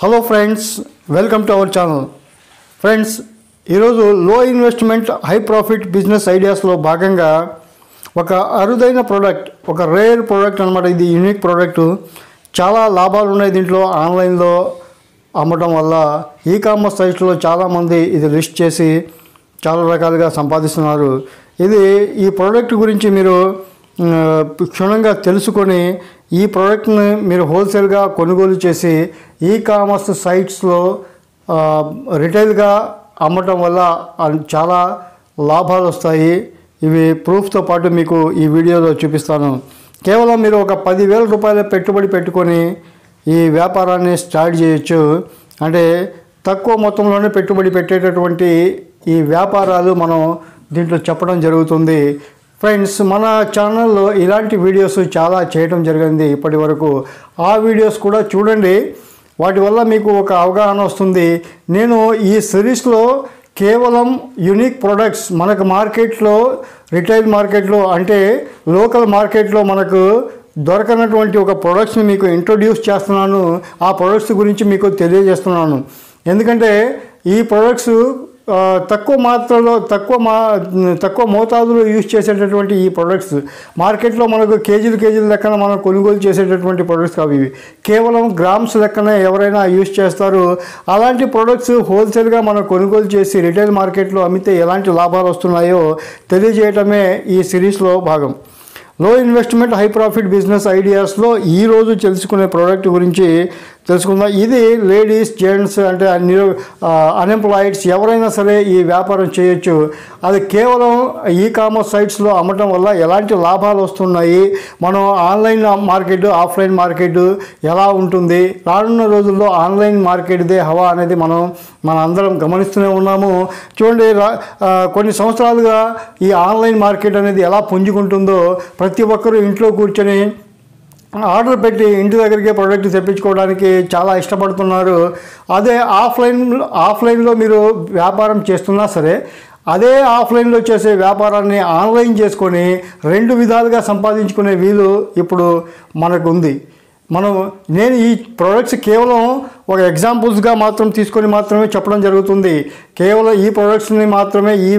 Hello friends welcome to our channel friends ఈరోజు లో investment high profit business ఐడియాస్లో భాగంగా ఒక అరుదైన ప్రోడక్ట్ ఒక రేర్ ప్రోడక్ట్ అనమాట ఇది యూనిక్ ప్రోడక్ట్ చాలా లాభాలు ఉన్నాయి దీంట్లో. ఆన్లైన్లో అమ్మటం వల్ల ఈ కామర్స్ సైట్స్లో చాలామంది ఇది లిస్ట్ చేసి చాలా రకాలుగా సంపాదిస్తున్నారు. ఇది ఈ ప్రోడక్ట్ గురించి మీరు క్షుణ్ణంగా తెలుసుకొని ఈ ప్రోడక్ట్ని మీరు హోల్సేల్గా కొనుగోలు చేసి ఈ కామర్స్ సైట్స్లో రిటైల్గా అమ్మటం వల్ల చాలా లాభాలు వస్తాయి. ఇవి ప్రూఫ్తో పాటు మీకు ఈ వీడియోలో చూపిస్తాను. కేవలం మీరు ఒక పదివేల రూపాయల పెట్టుబడి పెట్టుకొని ఈ వ్యాపారాన్ని స్టార్ట్ చేయొచ్చు. అంటే తక్కువ మొత్తంలోనే పెట్టుబడి పెట్టేటటువంటి ఈ వ్యాపారాలు మనం దీంట్లో చెప్పడం జరుగుతుంది. ఫ్రెండ్స్ మన ఛానల్లో ఇలాంటి వీడియోస్ చాలా చేయడం జరిగింది ఇప్పటి వరకు. ఆ వీడియోస్ కూడా చూడండి. వాటి వల్ల మీకు ఒక అవగాహన వస్తుంది. నేను ఈ సిరీస్లో కేవలం యూనిక్ ప్రొడక్ట్స్ మనకు మార్కెట్లో రిటైల్ మార్కెట్లో అంటే లోకల్ మార్కెట్లో మనకు దొరకనటువంటి ఒక ప్రొడక్ట్స్ని మీకు ఇంట్రొడ్యూస్ చేస్తున్నాను. ఆ ప్రొడక్ట్స్ గురించి మీకు తెలియజేస్తున్నాను. ఎందుకంటే ఈ ప్రొడక్ట్స్ తక్కువ మాత్రలో తక్కువ మా తక్కువ మోతాదులో యూజ్ చేసేటటువంటి ఈ ప్రొడక్ట్స్ మార్కెట్లో మనకు కేజీలు కేజీల లెక్కన మనం కొనుగోలు చేసేటటువంటి ప్రొడక్ట్స్ కావు ఇవి. కేవలం గ్రామ్స్ లెక్కన ఎవరైనా యూజ్ చేస్తారు. అలాంటి ప్రొడక్ట్స్ హోల్సేల్గా మనం కొనుగోలు చేసి రిటైల్ మార్కెట్లో అమ్మితే ఎలాంటి లాభాలు వస్తున్నాయో తెలియజేయటమే ఈ సిరీస్లో భాగం. లో ఇన్వెస్ట్మెంట్ హై ప్రాఫిట్ బిజినెస్ ఐడియాస్లో ఈరోజు తెలుసుకునే ప్రోడక్ట్ గురించి తెలుసుకుందాం. ఇది లేడీస్ జెంట్స్ అంటే అన్ని అన్ఎంప్లాయిడ్స్ ఎవరైనా సరే ఈ వ్యాపారం చేయొచ్చు. అది కేవలం ఈ కామర్స్ సైట్స్లో అమ్మటం వల్ల ఎలాంటి లాభాలు వస్తున్నాయి? మనం ఆన్లైన్ మార్కెట్ ఆఫ్లైన్ మార్కెట్ ఎలా ఉంటుంది? రానున్న రోజుల్లో ఆన్లైన్ మార్కెట్దే హవా అనేది మనం మన అందరం గమనిస్తూనే ఉన్నాము. చూడండి కొన్ని సంవత్సరాలుగా ఈ ఆన్లైన్ మార్కెట్ అనేది ఎలా పుంజుకుంటుందో ప్రతి ఒక్కరూ ఇంట్లో కూర్చొని ఆర్డర్ పెట్టి ఇంటి దగ్గరికి ప్రోడక్ట్ తెప్పించుకోవడానికి చాలా ఇష్టపడుతున్నారు. అదే ఆఫ్లైన్ ఆఫ్లైన్లో మీరు వ్యాపారం చేస్తున్నా సరే అదే ఆఫ్లైన్లో చేసే వ్యాపారాన్ని ఆన్లైన్ చేసుకొని రెండు విధాలుగా సంపాదించుకునే వీలు ఇప్పుడు మనకు ఉంది మనం నేను ఈ ప్రోడక్ట్స్ కేవలం ఒక ఎగ్జాంపుల్స్గా మాత్రం తీసుకొని మాత్రమే చెప్పడం జరుగుతుంది. కేవలం ఈ ప్రోడక్ట్స్ని మాత్రమే ఈ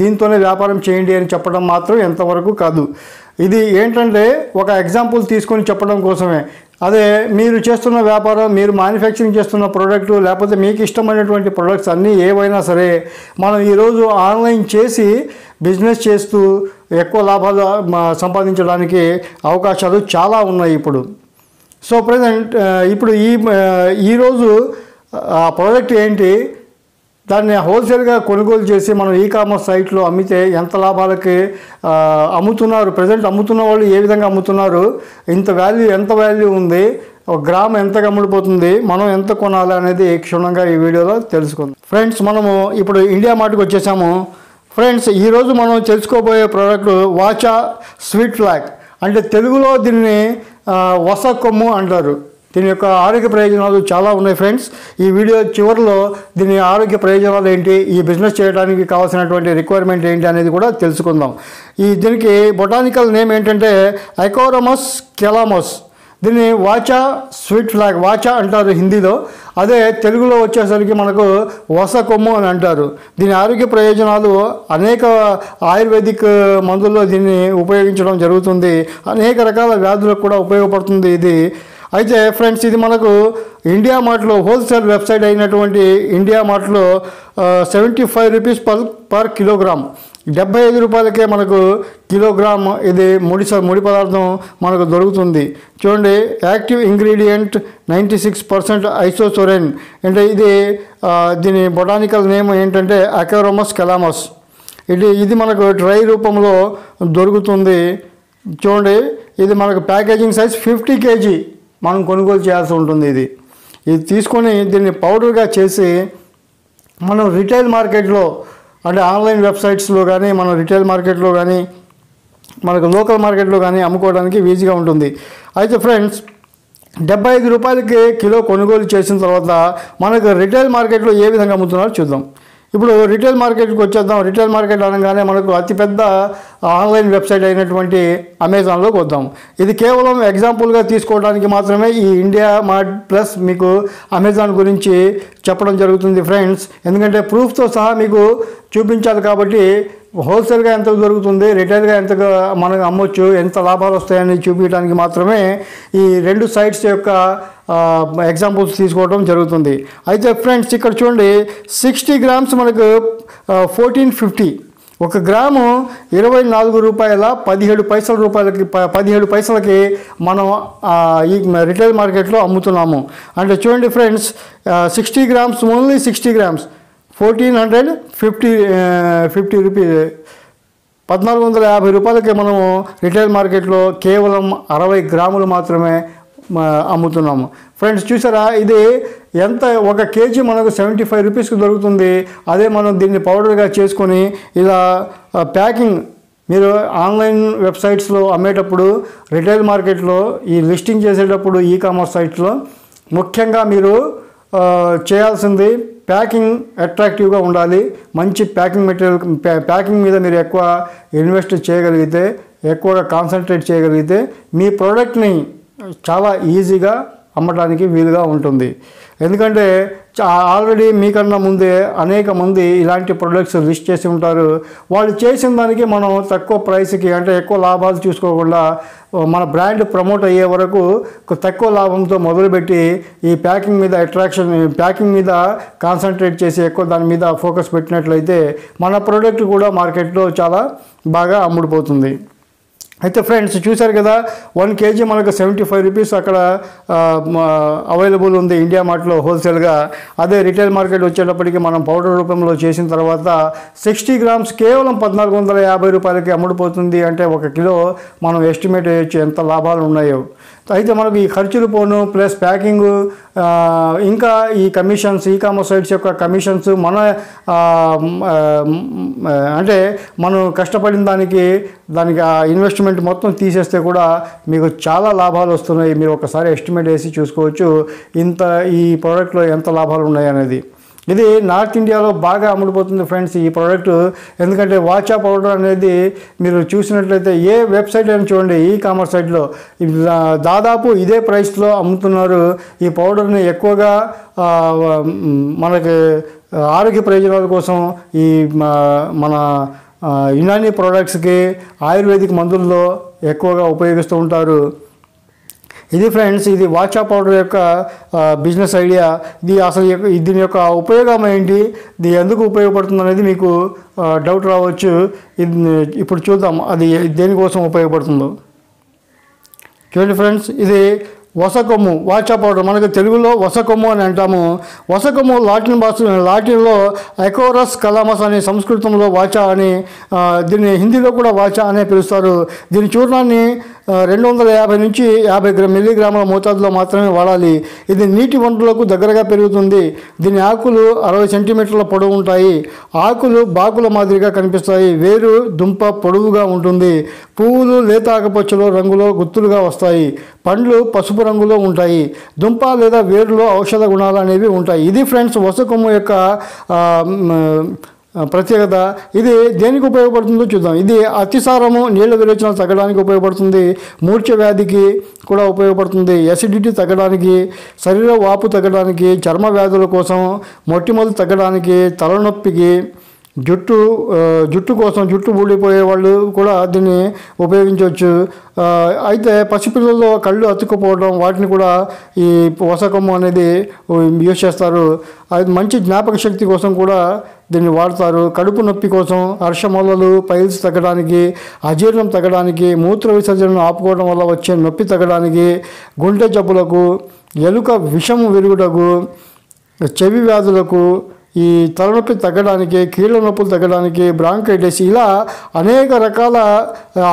దీంతోనే వ్యాపారం చేయండి అని చెప్పడం మాత్రం ఎంతవరకు కాదు. ఇది ఏంటంటే ఒక ఎగ్జాంపుల్ తీసుకొని చెప్పడం కోసమే. అదే మీరు చేస్తున్న వ్యాపారం మీరు మ్యానుఫ్యాక్చరింగ్ చేస్తున్న ప్రోడక్ట్ లేకపోతే మీకు ఇష్టమైనటువంటి ప్రొడక్ట్స్ అన్నీ ఏవైనా సరే మనం ఈరోజు ఆన్లైన్ చేసి బిజినెస్ చేస్తూ ఎక్కువ లాభాలు సంపాదించడానికి అవకాశాలు చాలా ఉన్నాయి ఇప్పుడు. సో ప్రజెంట్ ఇప్పుడు ఈ ఈరోజు ఆ ప్రోడక్ట్ ఏంటి? దాన్ని హోల్సేల్గా కొనుగోలు చేసి మనం ఈ కామర్స్ సైట్లో అమ్మితే ఎంత లాభాలకి అమ్ముతున్నారు ప్రజెంట్ అమ్ముతున్న వాళ్ళు ఏ విధంగా అమ్ముతున్నారు ఇంత వాల్యూ ఎంత వాల్యూ ఉంది ఒక గ్రామ్ ఎంతగా అమ్ముడిపోతుంది మనం ఎంత కొనాలి అనేది క్షుణ్ణంగా ఈ వీడియోలో తెలుసుకుందాం. ఫ్రెండ్స్ మనము ఇప్పుడు ఇండియా మార్ట్కి వచ్చేసాము. ఫ్రెండ్స్ ఈరోజు మనం తెలుసుకోబోయే ప్రోడక్ట్ వాచా స్వీట్ ఫ్లాగ్ అంటే తెలుగులో దీన్ని వస కొమ్ము అంటారు. దీని యొక్క ఆరోగ్య ప్రయోజనాలు చాలా ఉన్నాయి ఫ్రెండ్స్ ఈ వీడియో చివరిలో దీని ఆరోగ్య ప్రయోజనాలు ఏంటి ఈ బిజినెస్ చేయడానికి కావాల్సినటువంటి రిక్వైర్మెంట్ ఏంటి అనేది కూడా తెలుసుకుందాం. ఈ దీనికి బొటానికల్ నేమ్ ఏంటంటే ఐకోరమస్ కెలామస్ దీన్ని వాచా స్వీట్ ఫ్లాగ్ వాచా అంటారు హిందీలో. అదే తెలుగులో వచ్చేసరికి మనకు వస కొమ్ము అని అంటారు. దీని ఆరోగ్య ప్రయోజనాలు అనేక ఆయుర్వేదిక్ మందుల్లో దీన్ని ఉపయోగించడం జరుగుతుంది. అనేక రకాల వ్యాధులకు కూడా ఉపయోగపడుతుంది ఇది. అయితే ఫ్రెండ్స్ ఇది మనకు ఇండియా మార్ట్లో హోల్సేల్ వెబ్సైట్ అయినటువంటి India మార్ట్లో seventy five rupees per per kilogram డెబ్బై ఐదు రూపాయలకే మనకు కిలోగ్రామ్ ఇది ముడి స- ముడి పదార్థం మనకు దొరుకుతుంది. చూడండి active ingredient ninety six percent ఐసోసోరెన్ అంటే ఇది దీని బొటానికల్ నేమ్ ఏంటంటే అకారోమస్ కెలామస్ ఇది ఇది మనకు డ్రై రూపంలో దొరుకుతుంది. చూడండి ఇది మనకు ప్యాకేజింగ్ సైజ్ ఫిఫ్టీ కేజీ. మనం కొనుగోలు చేయాల్సి ఉంటుంది ఇది. ఇది తీసుకొని దీన్ని పౌడర్గా చేసి మనం రిటైల్ మార్కెట్లో అంటే ఆన్లైన్ వెబ్సైట్స్లో కానీ మనం రిటైల్ మార్కెట్లో కానీ మనకు లోకల్ మార్కెట్లో కానీ అమ్ముకోవడానికి ఈజీగా ఉంటుంది. అయితే ఫ్రెండ్స్ డెబ్బై ఐదు రూపాయలకి కిలో కొనుగోలు చేసిన తర్వాత మనకు రిటైల్ మార్కెట్లో ఏ విధంగా అమ్ముతున్నారో చూద్దాం. ఇప్పుడు రిటైల్ మార్కెట్కి వచ్చేద్దాం. రిటైల్ మార్కెట్ అనగానే మనకు అతిపెద్ద ఆన్లైన్ వెబ్సైట్ అయినటువంటి అమెజాన్లోకి వద్దాం. ఇది కేవలం ఎగ్జాంపుల్గా తీసుకోవడానికి మాత్రమే ఈ ఇండియా మార్ట్ ప్లస్ మీకు అమెజాన్ గురించి చెప్పడం జరుగుతుంది ఫ్రెండ్స్. ఎందుకంటే ప్రూఫ్తో సహా మీకు చూపించాలి కాబట్టి హోల్సేల్గా ఎంత దొరుకుతుంది రిటైల్గా ఎంతగా మనకు అమ్మొచ్చు ఎంత లాభాలు వస్తాయని చూపించడానికి మాత్రమే ఈ రెండు సైట్స్ యొక్క ఎగ్జాంపుల్స్ తీసుకోవడం జరుగుతుంది. అయితే ఫ్రెండ్స్ ఇక్కడ చూడండి సిక్స్టీ గ్రామ్స్ మనకు ఫోర్టీన్ ఫిఫ్టీ ఒక గ్రాము ఇరవై నాలుగు రూపాయల పదిహేడు పైసల రూపాయలకి ప- పదిహేడు పైసలకి మనం ఈ రిటైల్ మార్కెట్లో అమ్ముతున్నాము. అంటే చూడండి friends sixty grams only sixty grams. Fourteen hundred fifty fifty rupee పద్నాలుగు వందల యాభై రూపాయలకి మనము రిటైల్ మార్కెట్లో కేవలం అరవై గ్రాములు మాత్రమే అమ్ముతున్నాము. ఫ్రెండ్స్ చూసారా? ఇది ఎంత ఒక కేజీ మనకు సెవెంటీ ఫైవ్ రూపీస్కి దొరుకుతుంది. అదే మనం దీన్ని పౌడర్గా చేసుకొని ఇలా ప్యాకింగ్ మీరు ఆన్లైన్ వెబ్సైట్స్లో అమ్మేటప్పుడు రిటైల్ మార్కెట్లో ఈ లిస్టింగ్ చేసేటప్పుడు ఈ కామర్స్ సైట్స్లో ముఖ్యంగా మీరు చేయాల్సింది ప్యాకింగ్ అట్రాక్టివ్గా ఉండాలి. మంచి ప్యాకింగ్ మెటీరియల్ ప్యా- ప్యాకింగ్ మీద మీరు ఎక్కువ ఇన్వెస్ట్ చేయగలిగితే ఎక్కువగా కాన్సన్ట్రేట్ చేయగలిగితే మీ ప్రోడక్ట్ని చాలా ఈజీగా అమ్మడానికి వీలుగా ఉంటుంది. ఎందుకంటే ఆల్రెడీ మీకన్నా ముందే అనేక మంది ఇలాంటి ప్రొడక్ట్స్ లిస్ట్ చేసి ఉంటారు. వాళ్ళు చేసిన దానికి మనం తక్కువ ప్రైస్కి అంటే ఎక్కువ లాభాలు చూసుకోకుండా మన బ్రాండ్ ప్రమోట్ అయ్యే వరకు తక్కువ లాభంతో మొదలుపెట్టి ఈ ప్యాకింగ్ మీద అట్రాక్షన్ ప్యాకింగ్ మీద కాన్సన్ట్రేట్ చేసి ఎక్కువ దాని మీద ఫోకస్ పెట్టినట్లయితే మన ప్రోడక్ట్ కూడా మార్కెట్లో చాలా బాగా అమ్ముడుపోతుంది. అయితే ఫ్రెండ్స్ చూశారు కదా వన్ కేజీ మనకు సెవెంటీ ఫైవ్ రూపీస్ అక్కడ అవైలబుల్ ఉంది ఇండియా మార్ట్లో హోల్సేల్గా అదే రిటైల్ మార్కెట్ వచ్చేటప్పటికి మనం పౌడర్ రూపంలో చేసిన తర్వాత సిక్స్టీ గ్రామ్స్ కేవలం పద్నాలుగు వందల యాభై రూపాయలకి అమ్ముడుపోతుంది అంటే ఒక కిలో మనం ఎస్టిమేట్ చేయొచ్చు ఎంత లాభాలు ఉన్నాయో. అయితే మనకు ఈ ఖర్చులు పోను ప్లస్ ప్యాకింగ్ ఇంకా ఈ కమిషన్స్ ఈ కామర్స్ సైట్స్ యొక్క కమిషన్స్ మన అంటే మనం కష్టపడిన దానికి దానికి ఆ ఇన్వెస్ట్మెంట్ మొత్తం తీసేస్తే కూడా మీకు చాలా లాభాలు వస్తున్నాయి. మీరు ఒకసారి ఎస్టిమేట్ వేసి చూసుకోవచ్చు. ఇంత ఈ ప్రోడక్ట్లో ఎంత లాభాలు ఉన్నాయి అనేది. ఇది నార్త్ ఇండియాలో బాగా అమ్ముడుపోతుంది ఫ్రెండ్స్ ఈ ప్రోడక్ట్. ఎందుకంటే వాచా పౌడర్ అనేది మీరు చూసినట్లయితే ఏ వెబ్సైట్ అయినా చూడండి ఈ కామర్స్ సైట్లో దాదాపు ఇదే ప్రైస్లో అమ్ముతున్నారు. ఈ పౌడర్ని ఎక్కువగా మనకి ఆరోగ్య ప్రయోజనాల కోసం ఈ మన యునానీ ప్రోడక్ట్స్కి ఆయుర్వేదిక్ మందుల్లో ఎక్కువగా ఉపయోగిస్తూ ఉంటారు. ఇది ఫ్రెండ్స్ ఇది వాచా పౌడర్ యొక్క బిజినెస్ ఐడియా. ఇది అసలు దీని యొక్క ఉపయోగం ఏంటి? ఇది ఎందుకు ఉపయోగపడుతుంది అనేది మీకు డౌట్ రావచ్చు. ఇది ఇప్పుడు చూద్దాం అది దేనికోసం ఉపయోగపడుతుందో. చూడండి ఫ్రెండ్స్ ఇది వసకొమ్ము వాచా పౌడర్ మనకు తెలుగులో వసకొమ్ము అని అంటాము. వసకొమ్ము లాటిన్ భాష లాటిన్లో ఎకోరస్ కలామస్ అని సంస్కృతంలో వాచా అని దీన్ని హిందీలో కూడా వాచా అనే పిలుస్తారు. దీని చూర్ణాన్ని రెండు వందల యాభై నుంచి యాభై గ్రా మిల్లీగ్రాముల మోతాదులో మాత్రమే వాడాలి. ఇది నీటి వనరులకు దగ్గరగా పెరుగుతుంది. దీని ఆకులు అరవై సెంటీమీటర్ల పొడవు ఉంటాయి. ఆకులు బాకుల మాదిరిగా కనిపిస్తాయి. వేరు దుంప పొడవుగా ఉంటుంది. పువ్వులు లేత ఆకుపచ్చలో రంగులో గుత్తులుగా వస్తాయి. పండ్లు పసుపు రంగులో ఉంటాయి. దుంప లేదా వేరులో ఔషధ గుణాలు అనేవి ఉంటాయి. ఇది ఫ్రెండ్స్ వసకొమ్ము యొక్క ప్రత్యేకత. ఇది దేనికి ఉపయోగపడుతుందో చూద్దాం. ఇది అతిసారము నీళ్ళ విరేచన తగ్గడానికి ఉపయోగపడుతుంది. మూర్ఛ వ్యాధికి కూడా ఉపయోగపడుతుంది. ఎసిడిటీ తగ్గడానికి శరీర వాపు తగ్గడానికి చర్మ వ్యాధుల కోసం మొట్టిమొదలు తగ్గడానికి తలనొప్పికి జుట్టు జుట్టు కోసం జుట్టు ఊడిపోయే వాళ్ళు కూడా దీన్ని ఉపయోగించవచ్చు. అయితే పసిపిల్లల్లో కళ్ళు అతుక్కుపోవడం వాటిని కూడా ఈ వసకము అనేది యూజ్ చేస్తారు. అది మంచి జ్ఞాపక శక్తి కోసం కూడా దీన్ని వాడతారు. కడుపు నొప్పి కోసం హర్షమొలలు పైల్స్ తగ్గడానికి అజీర్ణం తగ్గడానికి మూత్ర విసర్జనను ఆపుకోవడం వల్ల వచ్చే నొప్పి తగ్గడానికి గుండె జబ్బులకు ఎలుక విషము విరుగుటకు చెవి వ్యాధులకు ఈ తలనొప్పి తగ్గడానికి కీళ్ళ నొప్పులు తగ్గడానికి బ్రాంకైటిస్ ఇలా అనేక రకాల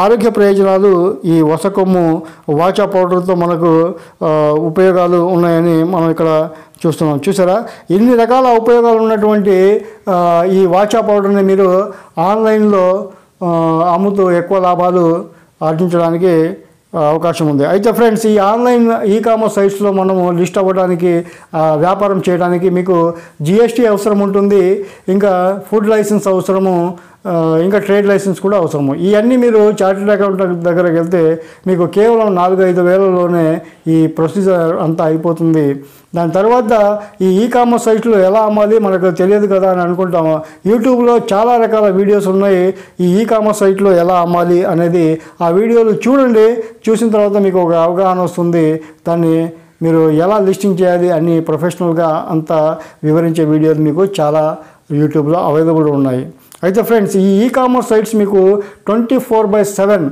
ఆరోగ్య ప్రయోజనాలు ఈ వసకొమ్ము వాచా పౌడర్తో మనకు ఉపయోగాలు ఉన్నాయని మనం ఇక్కడ చూస్తున్నాం. చూసారా? ఇన్ని రకాల ఉపయోగాలు ఉన్నటువంటి ఈ వాచా పౌడర్ని మీరు ఆన్లైన్లో అమ్ముతూ ఎక్కువ లాభాలు ఆర్జించడానికి అవకాశం ఉంది. అయితే ఫ్రెండ్స్ ఈ ఆన్లైన్ ఈ కామర్స్ సైట్స్లో మనము లిస్ట్ అవ్వడానికి వ్యాపారం చేయడానికి మీకు జిఎస్టీ అవసరం ఉంటుంది. ఇంకా ఫుడ్ లైసెన్స్ అవసరము ఇంకా ట్రేడ్ లైసెన్స్ కూడా అవసరము. ఇవన్నీ మీరు చార్టెడ్ అకౌంటెంట్ దగ్గరకు వెళ్తే మీకు కేవలం నాలుగు ఐదు వేలలోనే ఈ ప్రొసీజర్ అంతా అయిపోతుంది. దాని తర్వాత ఈ ఈ కామర్స్ సైట్లు ఎలా అమ్మాలి మనకు తెలియదు కదా అని అనుకుంటాము. యూట్యూబ్లో చాలా రకాల వీడియోస్ ఉన్నాయి. ఈ ఈ కామర్స్ సైట్లో ఎలా అమ్మాలి అనేది ఆ వీడియోలు చూడండి. చూసిన తర్వాత మీకు ఒక అవగాహన వస్తుంది. దాన్ని మీరు ఎలా లిస్టింగ్ చేయాలి అన్ని ప్రొఫెషనల్గా అంతా వివరించే వీడియోలు మీకు చాలా యూట్యూబ్లో అవైలబుల్ ఉన్నాయి. అయితే ఫ్రెండ్స్ ఈ ఈ కామర్స్ సైట్స్ మీకు ట్వంటీ ఫోర్ బై సెవెన్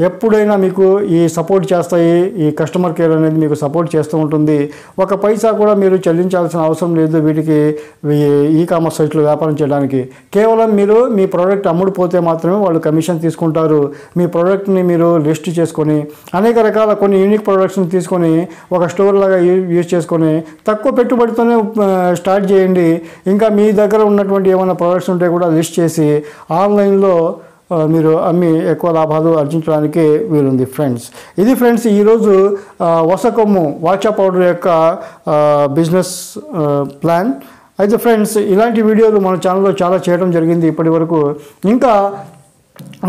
ఎప్పుడైనా మీకు ఈ సపోర్ట్ చేస్తాయి ఈ కస్టమర్ కేర్ అనేది మీకు సపోర్ట్ చేస్తూ ఉంటుంది. ఒక పైసా కూడా మీరు చెల్లించాల్సిన అవసరం లేదు వీటికి ఈ- కామర్స్ సైట్లో వ్యాపారం చేయడానికి. కేవలం మీరు మీ ప్రోడక్ట్ అమ్ముడుపోతే మాత్రమే వాళ్ళు కమిషన్ తీసుకుంటారు. మీ ప్రోడక్ట్ని మీరు లిస్ట్ చేసుకొని అనేక రకాల కొన్ని యూనిక్ ప్రోడక్ట్స్ని తీసుకొని ఒక స్టోర్ లాగా యూజ్ చేసుకొని తక్కువ పెట్టుబడితోనే స్టార్ట్ చేయండి. ఇంకా మీ దగ్గర ఉన్నటువంటి ఏమైనా ప్రోడక్ట్స్ ఉంటే కూడా లిస్ట్ చేసి ఆన్లైన్లో మీరు అమ్మి ఎక్కువ లాభాలు ఆర్జించడానికి వీలుంది ఫ్రెండ్స్. ఇది ఫ్రెండ్స్ ఈరోజు వసకొమ్ము వాచా పౌడర్ యొక్క బిజినెస్ ప్లాన్. అయితే ఫ్రెండ్స్ ఇలాంటి వీడియోలు మన ఛానల్లో చాలా చేయడం జరిగింది ఇప్పటి వరకు. ఇంకా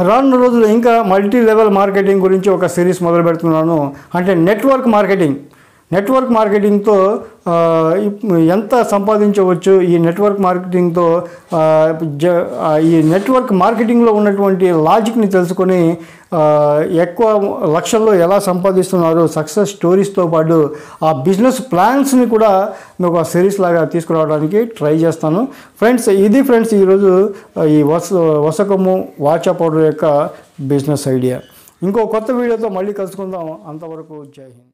రానున్న రోజులు ఇంకా మల్టీ లెవెల్ మార్కెటింగ్ గురించి ఒక సిరీస్ మొదలు పెడుతున్నాను అంటే నెట్వర్క్ మార్కెటింగ్. నెట్వర్క్ మార్కెటింగ్తో ఎంత సంపాదించవచ్చు ఈ నెట్వర్క్ మార్కెటింగ్తో జ ఈ నెట్వర్క్ మార్కెటింగ్లో ఉన్నటువంటి లాజిక్ని తెలుసుకొని ఎక్కువ లక్షల్లో ఎలా సంపాదిస్తున్నారు సక్సెస్ స్టోరీస్తో పాటు ఆ బిజినెస్ ప్లాన్స్ని కూడా మీకు ఒక సిరీస్ లాగా తీసుకురావడానికి ట్రై చేస్తాను. ఫ్రెండ్స్ ఇది ఫ్రెండ్స్ ఈరోజు ఈ వస వసకము వాచా పౌడర్ యొక్క బిజినెస్ ఐడియా. ఇంకో కొత్త వీడియోతో మళ్ళీ కలుసుకుందాం. అంతవరకు జై హింద్.